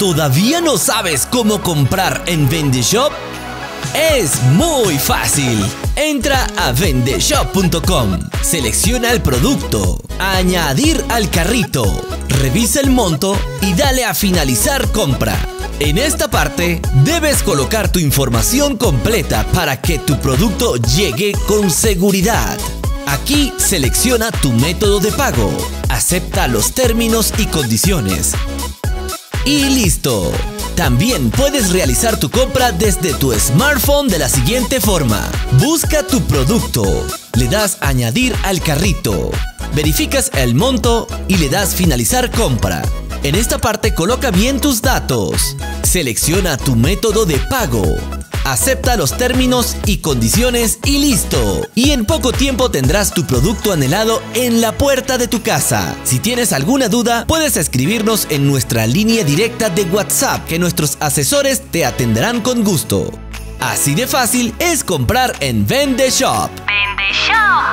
¿Todavía no sabes cómo comprar en Vendeshop? Es muy fácil. Entra a vendeshop.com, selecciona el producto, añadir al carrito, revisa el monto y dale a finalizar compra. En esta parte debes colocar tu información completa para que tu producto llegue con seguridad. Aquí selecciona tu método de pago, acepta los términos y condiciones y listo. También puedes realizar tu compra desde tu smartphone de la siguiente forma. Busca tu producto, le das añadir al carrito, verificas el monto y le das finalizar compra. En esta parte coloca bien tus datos. Selecciona tu método de pago acepta los términos y condiciones y listo. Y en poco tiempo tendrás tu producto anhelado en la puerta de tu casa. Si tienes alguna duda, puedes escribirnos en nuestra línea directa de WhatsApp que nuestros asesores te atenderán con gusto. Así de fácil es comprar en Vendeshop. Vendeshop.com